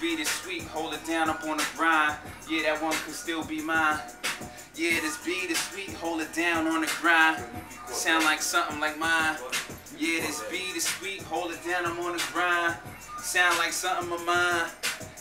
beat is sweet, hold it down up on the grind. Yeah, that one could still be mine. Yeah, this beat is sweet, hold it down on the grind. Sound like something like mine. Yeah, this beat is sweet, hold it down, I'm on the grind. Sound like something of mine.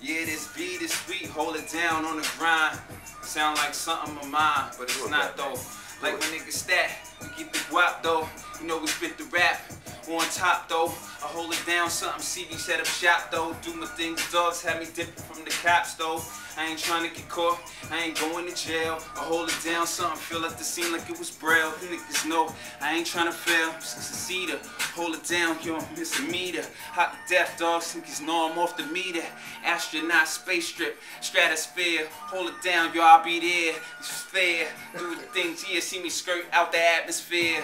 Yeah, this beat is sweet, hold it down on the grind. Sound like something of mine, but it's not though. Like my nigga Stat, we get the guap though. You know we spit the rap on top though. I hold it down, something CB set up shop though. Do my things, the dogs have me dipping from the cops though. I ain't trying to get caught, I ain't going to jail. I hold it down, something feel like the scene like it was braille. Niggas know I ain't trying to fail. Succeed hold it down, you don't miss a meter. Hot to death, dogs, niggas know I'm off the meter. Astronaut, space strip, stratosphere. Hold it down, yo, I'll be there. It's fair. Do the things, yeah, see me skirt out the atmosphere.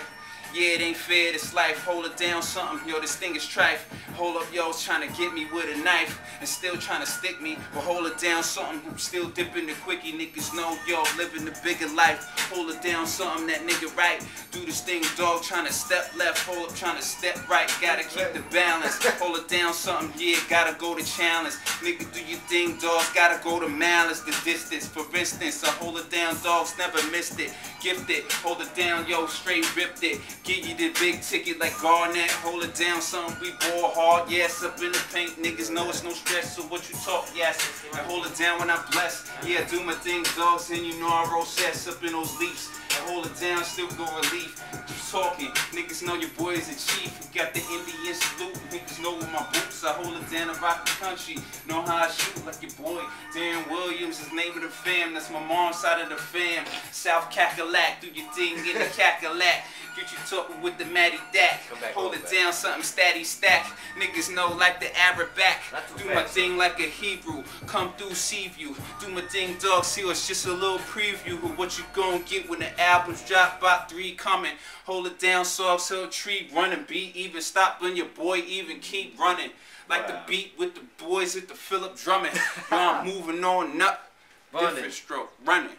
Yeah, it ain't fair, this life. Hold it down, something. Yo, this thing is trife. Hold up, yo, trying to get me with a knife and still trying to stick me. But hold it down, something. I'm still dipping the quickie. Niggas know, yo, living the bigger life. Hold it down, something. That nigga right. Do this thing, dog, trying to step left. Hold up, trying to step right. Gotta keep the balance. Hold it down, something. Yeah, gotta go to challenge. Nigga, do your thing, dogs. Gotta go to malice. The distance, for instance. I hold it down, dogs. Never missed it. Gifted. Hold it down, yo, straight ripped it. Give you the big ticket like Garnett. Hold it down, something. We ball hard. Yes, up in the paint. Niggas know it's no stress. So what you talk, yes. I hold it down when I bless. Yeah, do my thing, dogs. And you know I roll sets up in those leaps. I hold it down, still go relief. Keep talking. Niggas know your boy is a chief. You got the Indian salute. Niggas know with my boots. I hold it down rock the country. Know how I shoot like your boy. Darren Williams is name of the fam. That's my mom's side of the fam. South Cackalack. Do your thing in the Cackalack. Get you talking with the Matty Dak. Hold it down, something statty stack. Niggas know like the Arab back. Do my thing like a Hebrew. Come through Seaview. Do my thing, dog. See, it's just a little preview of what you gon' get when the albums drop. By three coming. Hold it down, Sauce Hill Tree running. Beat even stop when your boy even keep running. Like the beat with the boys with the Philip drumming. Now I'm moving on up. Different stroke. Running.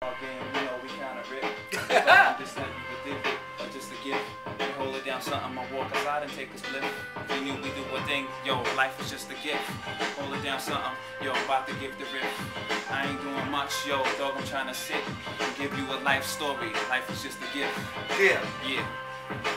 Game, you know, we kind of rip. Something I walk outside and take a split. If you knew we do one thing, yo, life is just a gift. Hold it down, something, yo, about to give the rip. I ain't doing much, yo, dog, I'm trying to sit and give you a life story. Life is just a gift. Yeah. Yeah.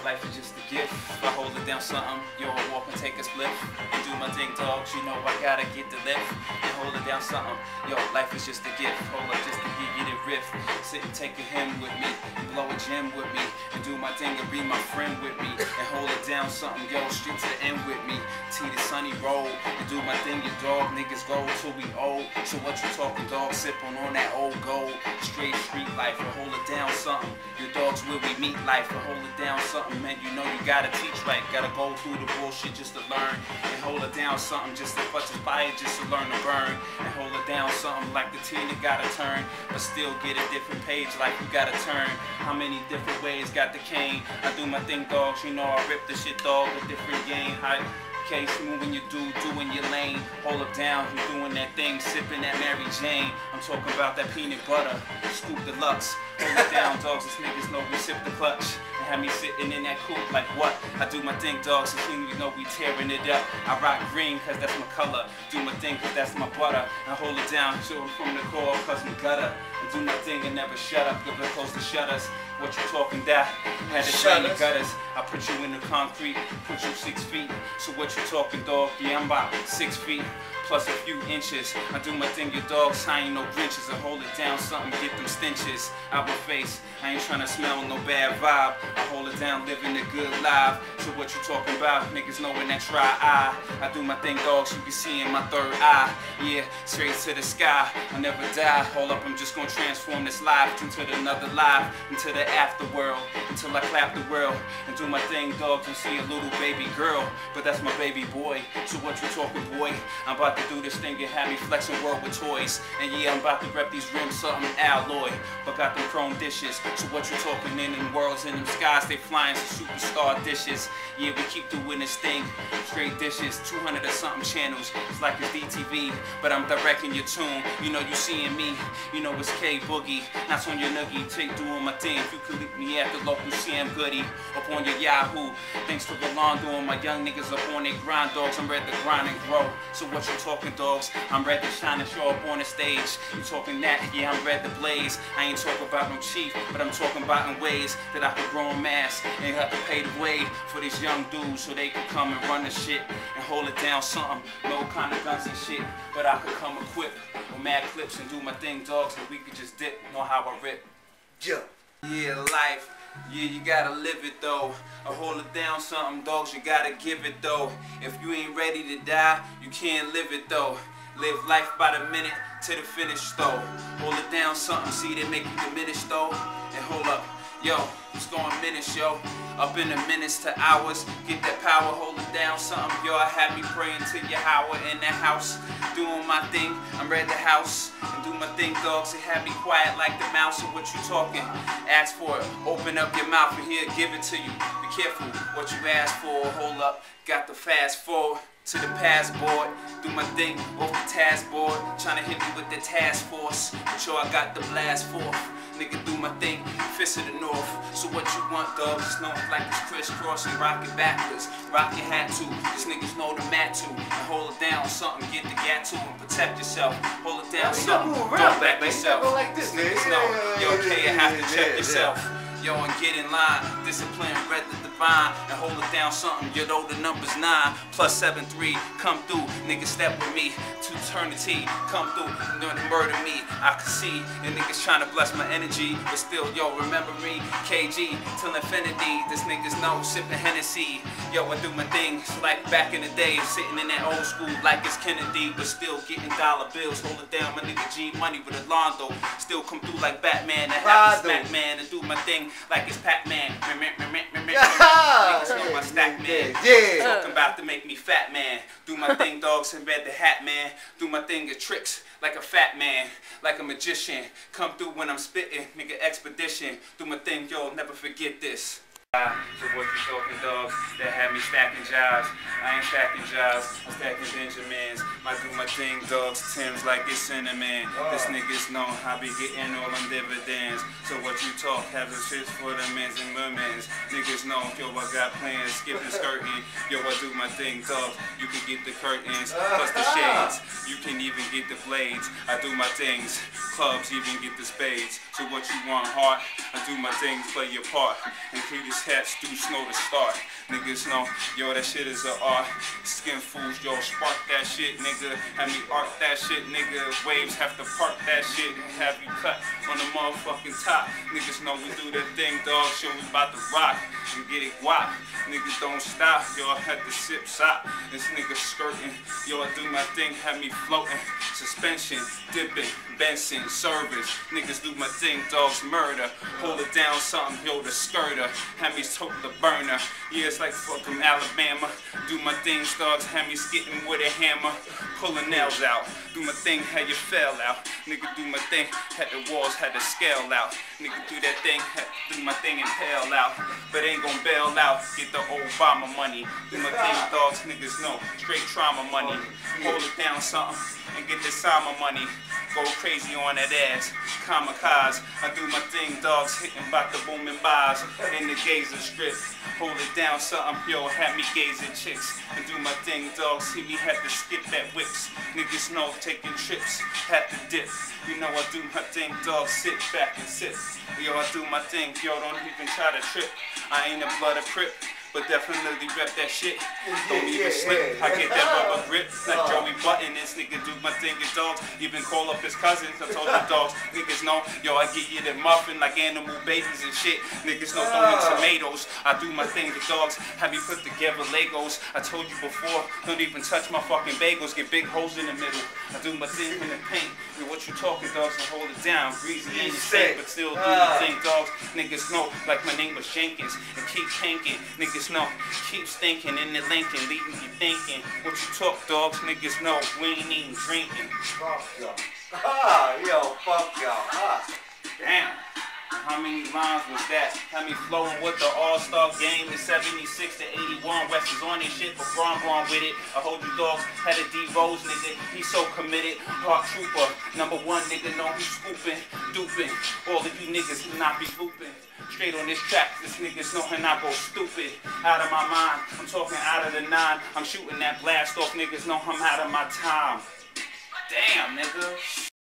Life is just a gift. If I hold it down something, yo, I walk and take a split. And do my thing, dogs, you know I gotta get the lift. And hold it down something, yo, life is just a gift. Hold up just to give you the riff. Sit and take a hymn with me. Blow a gem with me. And do my thing and be my friend with me. And hold it down something, yo, straight to the end with me. T the sunny roll. And do my thing, your dog niggas go till we old. So what you talking, dog? Sipping on that old gold. Straight street life. And hold it down something. Your dogs will we meet life. And hold it down something, man. You know you gotta teach right. Gotta go through the bullshit just to learn. And hold it down something just to touch the fire just to learn to burn. And hold it down something like the Tina gotta turn. But still get a different page like you gotta turn. How many different ways got the cane? I do my thing, dogs. You know I rip the shit, dog. A different game. How case, moving your dude, doing your lane. Hold up down, you doing that thing, sipping that Mary Jane. I'm talking about that peanut butter, scoop deluxe. Hold it down, dogs, these niggas know we sip the clutch. And have me sitting in that coupe like what? I do my thing, dogs, so soon you know we tearing it up. I rock green cause that's my color. Do my thing cause that's my butter. I hold it down, it from the core cause I'm gutter. And do my thing and never shut up, give it close to shutters. What you talking that? Had to shut your gutters. I put you in the concrete, put you six feet. So what you talking, dog? Yeah, I'm about six feet plus a few inches. I do my thing, your dogs, I ain't no grinches. I hold it down, something, get them stenches out my face. I ain't trying to smell no bad vibe. I hold it down, living a good life. So what you talking about? Niggas knowing that try eye. I do my thing, dogs, you can see in my third eye. Yeah, straight to the sky. I never die. Hold up, I'm just gonna transform this life into another life, into the afterworld, until I clap the world and do my thing, dogs, and see a little baby girl. But that's my baby boy. So what you talking, boy? I'm about to do this thing and have me flexing world with toys. And yeah, I'm about to rep these rims, something alloy. But got them chrome dishes. So what you talking in them worlds in them skies? They flying some superstar dishes. Yeah, we keep doing this thing. Straight dishes, 200 or something channels. It's like it's DTV, but I'm directing your tune. You know you seeing me. You know it's K Boogie. That's on your noogie. Take doing my thing. You can leave me at the local CM Goody. Up on your Yahoo. Thanks to the lawn doing my young niggas up on their grind dogs. I'm ready to grind and grow. So what you talking dogs, I'm ready to shine and show up on the stage. You talking that, yeah, I'm ready to blaze. I ain't talking about no chief, but I'm talking about in ways that I can grow a mass and have to pay the way for these young dudes so they can come and run the shit and hold it down something. No kind of guns and shit, but I could come equipped with mad clips and do my thing, dogs, and we could just dip, know how I rip. Yeah. Yeah, life. Yeah, you gotta live it though. Or hold it down something, dogs, you gotta give it though. If you ain't ready to die, you can't live it though. Live life by the minute to the finish though. Hold it down something, see they make you diminish though. And hold up, yo, it's going minutes, yo. Up in the minutes to hours, get that power, hold it down something, yo. I had me praying to Yahweh in the house, doing my thing. I'm ready to house and do my thing, dogs. It had me quiet like the mouse. So what you talking? Ask for it. Open up your mouth and here, give it to you. Be careful what you ask for. Hold up, got the fast forward to the passport. Do my thing off the task board. Trying to hit me with the task force. But yo, I got the blast forth. Nigga, do my thing, fist of the north. So what you want, dog? Just know like it's crisscross and rock it backwards. Rock your hat too. These niggas know the mat too. And hold it down, something, get the gat to and protect yourself. Hold it down, something. Don't back yourself. like this, niggas know yeah, okay, you have to check yourself. Yo, and get in line. Discipline, read the divine. And hold it down something. You know the number's nine. Plus seven, three. Come through. Niggas step with me. To eternity. Come through. Don't murder me. I can see. And niggas trying to bless my energy. But still, yo, remember me. KG till infinity. This niggas know. Sipping Hennessy. Yo, I do my thing. It's like back in the day. Sitting in that old school like it's Kennedy. But still getting dollar bills. Hold it down. My nigga G Money with Alonzo. Still come through like Batman. And happy Rondo. smack man. And do my thing like it's Pac-Man. Yeah. Niggas know my stack man. Yeah. Talking about to make me fat man. Do my thing, dogs, and bed the hat man. Do my thing, get tricks like a fat man, like a magician. Come through when I'm spitting, nigga expedition. Do my thing, yo, never forget this. So what you talking dogs that had me stacking jobs. I ain't stacking jobs, I'm stacking Benjamins. I do my thing, dogs, Tim's like it's cinnamon. This oh. niggas know I be getting all them dividends. So what you talk, having shit for the men's and women's. Niggas know, yo, I got plans, skipping skirting. Yo, I do my thing, dogs. You can get the curtains, plus the ah. shades. You can even get the blades. I do my things. Clubs even get the spades. So what you want, heart? I do my things, play your part. And Cletus hats do snow to start. Niggas know, yo, that shit is a art. Skin fools, yo, spark that shit, nigga. Have me arc that shit, nigga. Waves have to park that shit and have you cut on the motherfucking top. Niggas know we do that thing, dog. Show we about to rock and get it guap. Niggas don't stop, yo. I had to sip sop. This nigga skirting, yo. I do my thing, have me floating. Suspension, dipping, Benson, service. Niggas do my thing, dogs murder. Hold it down, something, yo, the skirter. Have me tote the burner. Yeah, it's like fucking Alabama. Do my thing, dogs, have me with a hammer. Pulling nails out. Do my thing, had you fell out. Nigga do my thing, had the walls, had the scale out. Nigga do that thing, had do my thing and pale out. But ain't gon' bail out. Get the Obama money. Do my thing, dogs, niggas know. Straight trauma money. Hold it down something and get the Sama money. Go crazy on that ass. Kamikaze. I do my thing, dogs hitting about the booming bars in the gazer strip. Hold it down something, yo, had me gazing chicks. And do my thing, dogs see me had to skip that whips. Niggas know taking trips, had to dip. You know I do my thing, dogs sit back and sip. Yo, I do my thing, yo, don't even try to trip. I ain't a blood of crip. But definitely rep that shit. Don't even slip. I get that rubber grip like Joey Button. This nigga do my thing with dogs. Even call up his cousins. I told the dogs. Niggas know, yo, I get you the muffin like animal babies and shit. Niggas know throwing tomatoes. I do my thing with dogs. Have you put together Legos? I told you before. Don't even touch my fucking bagels. Get big holes in the middle. I do my thing in the paint. Yo, what you talking, dogs? And hold it down. In your set, but still do Ah. the thing, dogs. Niggas know, like my name was Jenkins. And keep tanking. Niggas know, keep stinking in the Lincoln, leaving you thinking. What you talk, dogs? Niggas know, we ain't even drinking. Fuck y'all. Ah, yo, fuck y'all. Ah. Damn. How many lines was that? Had me flowing with the All-Star game in 76 to 81. West is on this shit, but Bron Bron with it. I hold you dogs, had a D Rose nigga. He so committed. Heart trooper, number one nigga, know he scooping, duping. All of you niggas do not be looping. Straight on this track, this niggas know and I go stupid. Out of my mind, I'm talking out of the nine. I'm shooting that blast off, niggas know I'm out of my time. Damn, nigga.